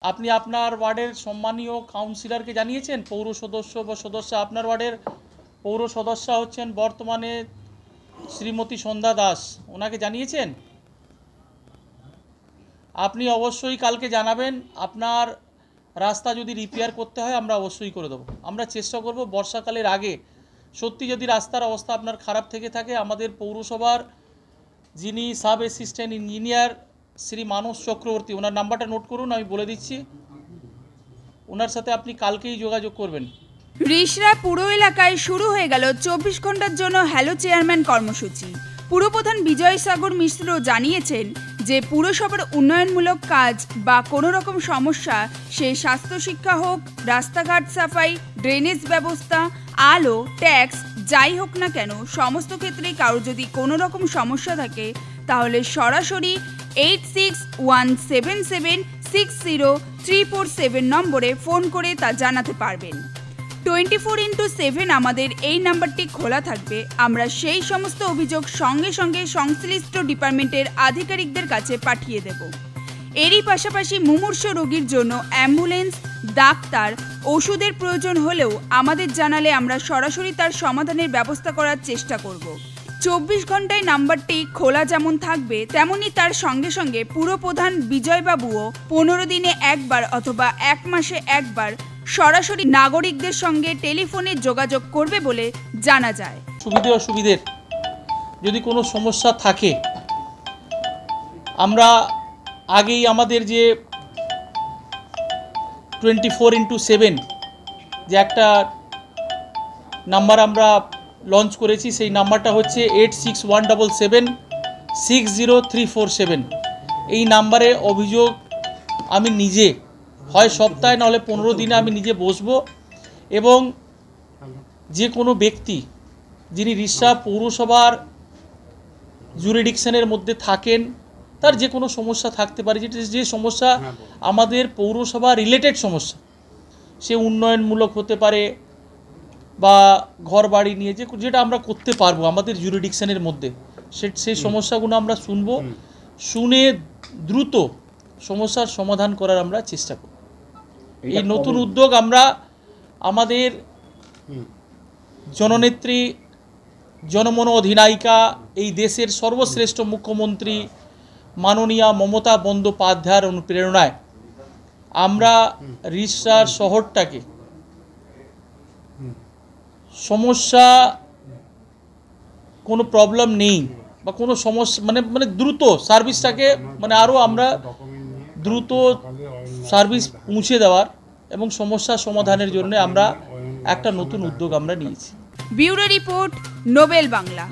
আপনি আপনার ওয়ার্ডের সম্মানীয় কাউন্সিলরকে জানিয়েছেন? পৌর সদস্য বা সদস্য আপনার ওয়ার্ডের? পৌর সদস্য হচ্ছেন বর্তমানে শ্রীমতী সন্ধ্যা দাস। ওনাকে জানিয়েছেন? আপনি অবশ্যই কালকে জানাবেন। আপনার রাস্তা যদি রিপেয়ার করতে হয়, আমরা অবশ্যই করে দেবো। আমরা চেষ্টা করব বর্ষাকালের আগে। সত্যি যদি রাস্তার অবস্থা আপনার খারাপ থেকে থাকে, আমাদের পৌরসভার যিনি sub assistant engineer Shri Manas Chakraborty, ওনার নাম্বারটা নোট করুন, আমি বলে দিচ্ছি। ওনার সাথে আপনি কালকেই যোগাযোগ করবেন। রিষড়া পুরো এলাকায় শুরু হয়ে গেল চব্বিশ ঘণ্টার জন্য হ্যালো চেয়ারম্যান কর্মসূচি। পুরপ্রধান বিজয় সাগর মিশ্র জানিয়েছেন যে পুরসভার উন্নয়নমূলক কাজ বা কোনো রকম সমস্যা, সে স্বাস্থ্য শিক্ষা হোক, রাস্তাঘাট সাফাই, ড্রেনেজ ব্যবস্থা, আলো, ট্যাক্স যাই হোক না কেন, সমস্ত ক্ষেত্রেই কারও যদি কোনো রকম সমস্যা থাকে, তাহলে সরাসরি eight six one seven seven six zero three four seven নম্বরে ফোন করে তা জানাতে পারবেন। টোয়েন্টি ফোর ইন্টু সেভেন আমাদের এই নাম্বারটি খোলা থাকবে। আমরা সেই সমস্ত অভিযোগ সঙ্গে সঙ্গে সংশ্লিষ্ট ডিপার্টমেন্টের আধিকারিকদের কাছে পাঠিয়ে দেব। এরই পাশাপাশি মুমূর্ষ রোগীর জন্য অ্যাম্বুলেন্স, ডাক্তার, ওষুধের প্রয়োজন হলেও আমাদের জানালে আমরা সরাসরি তার সমাধানের ব্যবস্থা করার চেষ্টা করব। চব্বিশ ঘন্টায় নাম্বারটি খোলা যেমন থাকবে, তেমনি তার সঙ্গে সঙ্গে পুরপ্রধান বিজয়বাবুও পনেরো দিনে একবার অথবা এক মাসে একবার সরাসরি নাগরিকদের সঙ্গে টেলিফোনে যোগাযোগ করবে বলে জানা যায়। সুবিধে অসুবিধের যদি কোনো সমস্যা থাকে, আমরা আগেই আমাদের যে টোয়েন্টি ফোর ইন্টু সেভেন যে একটা নাম্বার আমরা লঞ্চ করেছি, সেই নাম্বারটা হচ্ছে eight six one double seven six zero three four seven এই নাম্বারে অভিযোগ আমি নিজে, হয় সপ্তাহে, নাহলে পনেরো দিনে আমি নিজে বসবো এবং যে কোনো ব্যক্তি যিনি রিসা পৌরসভার জুরিডিকশনের মধ্যে থাকেন তার যে কোনো সমস্যা থাকতে পারে যেটা যে সমস্যা আমাদের পৌরসভা রিলেটেড সমস্যা। সে উন্নয়নমূলক হতে পারে বা ঘর বাড়ি নিয়ে যে যেটা আমরা করতে পারব আমাদের জুরিডিকশনের মধ্যে সে সেই সমস্যাগুলো আমরা শুনব শুনে দ্রুত সমস্যার সমাধান করার আমরা চেষ্টা করব। এই নতুন উদ্যোগ আমরা আমাদের জননেত্রী জনমন অধিনায়িকা এই দেশের সর্বশ্রেষ্ঠ মুখ্যমন্ত্রী মাননীয়া মমতা বন্দ্যোপাধ্যায়ের অনুপ্রেরণায়। আমরা রিসার শহরটাকে সমস্যা কোনো প্রবলেম নেই বা কোনো সমস্যা মানে মানে দ্রুত সার্ভিসটাকে মানে আরও আমরা দ্রুত সার্ভিস পৌঁছে দেওয়ার এবং সমস্যা সমাধানের জন্য আমরা একটা নতুন উদ্যোগ আমরা নিয়েছি। Bureau report Nobel Bangla.